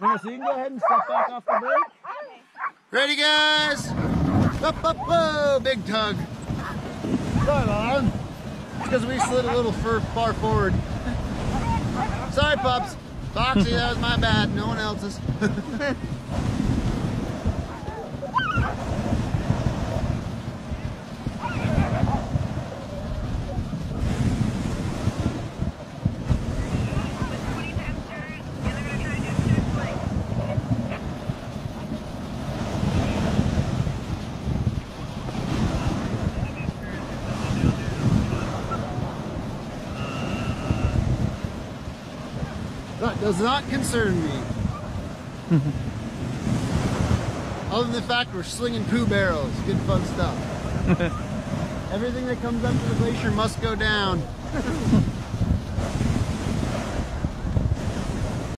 Alright, so you can go ahead and step back off the brake. Ready, guys? Up, up, whoa! Big tug. Sorry, man. Because we slid a little far, far forward. Sorry, pups. Foxy, that was my bad. No one else's. That does not concern me. Other than the fact we're slinging poo barrels. Good fun stuff. Everything that comes up to the glacier must go down.